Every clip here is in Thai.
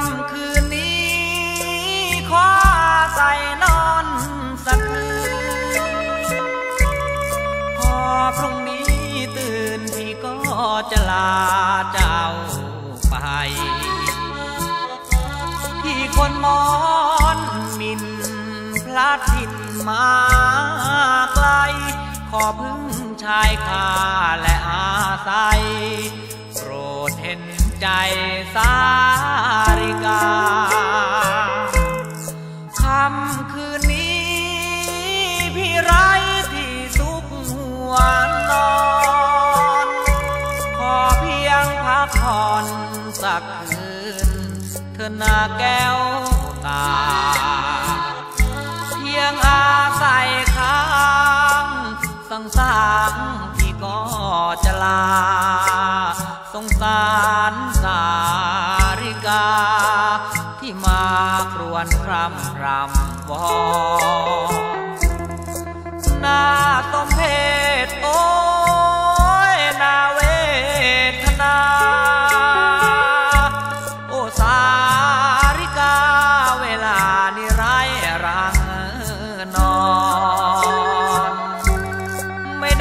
ำคืนนี้ขอใส่นอนสักคืนพอพรุ่งนี้ตื่นพี่ก็จะลาเจ้าไปพี่คนมอนมินพลัดถิ่นมาไกล ขอพึ่งชายคาและอาศัยโปรดเห็นใจสา น้าแก้วตา เพียงอาศัยค้างสังสารพี่ก็จะลา สงสารสาริกา ที่มาครวนครำรำวอนหน้าสมเพศโอ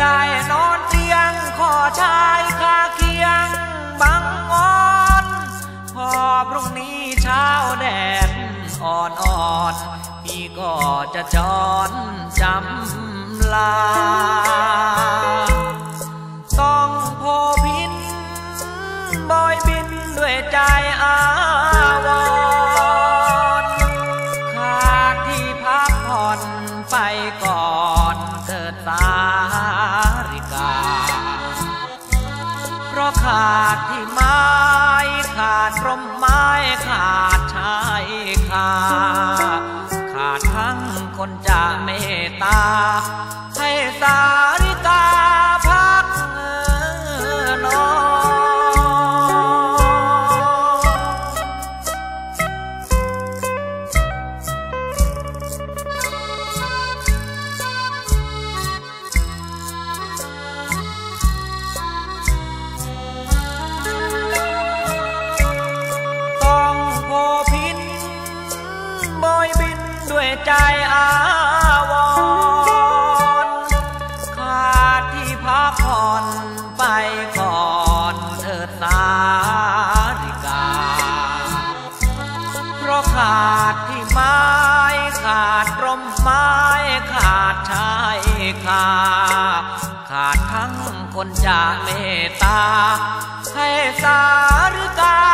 ได้นอนเตียงขอชายคาเคียงบังงอนพอพรุ่งนี้เช้าแดดอ่อนอ่อนๆพี่ก็จะจอนจำลา ริกา เพราะขาดที่ไม้ ขาดร่มไม้ ขาดชายคาขา ใจอาวรขาดที่พักผ่อนไปก่อนเถิดสาริกา เพราะขาดที่ไม้ขาดร่มไม้ขาดชายคาขาดทั้งคนจะเมตตาให้สาริกา